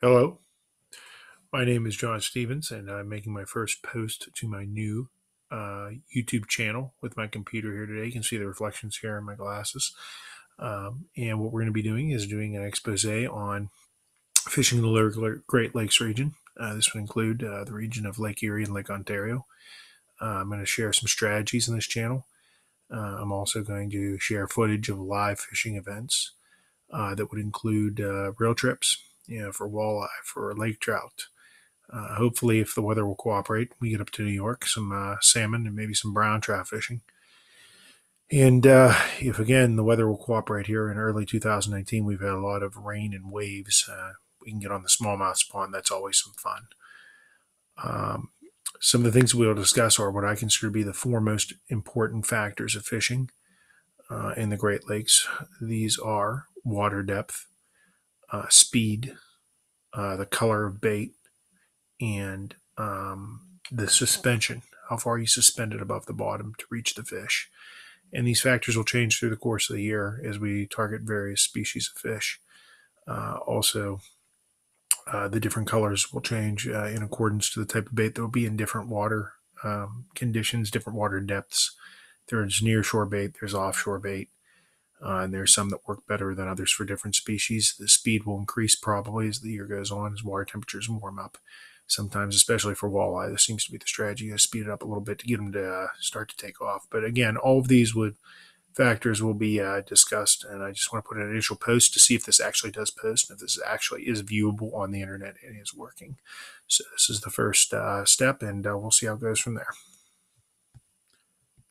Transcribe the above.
Hello, my name is John Stephans, and I'm making my first post to my new uh, YouTube channel with my computer here today. You can see the reflections here in my glasses. Um, and what we're going to be doing is doing an expose on fishing in the Lower Great Lakes region. Uh, this would include uh, the region of Lake Erie and Lake Ontario. Uh, I'm going to share some strategies in this channel. Uh, I'm also going to share footage of live fishing events uh, that would include rail trips you know, for walleye, for lake trout. Uh, hopefully, if the weather will cooperate, we get up to New York, some uh, salmon and maybe some brown trout fishing. And uh, if again the weather will cooperate here in early 2019, we've had a lot of rain and waves. Uh, we can get on the smallmouth spawn. That's always some fun. Um, some of the things we'll discuss are what I consider to be the four most important factors of fishing uh, in the Great Lakes. These are water depth, uh, speed, uh, the color of bait, and um, the suspension, how far you suspend it above the bottom to reach the fish. And these factors will change through the course of the year as we target various species of fish. Uh, also, uh, the different colors will change uh, in accordance to the type of bait that will be in different water um, conditions, different water depths. There's near shore bait, there's offshore bait, uh, and there's some that work better than others for different species. The speed will increase probably as the year goes on, as water temperatures warm up. Sometimes, especially for walleye, this seems to be the strategy to speed it up a little bit to get them to uh, start to take off. But again, all of these would factors will be uh, discussed, and I just want to put an initial post to see if this actually does post and if this actually is viewable on the internet and is working. So this is the first uh, step, and uh, we'll see how it goes from there.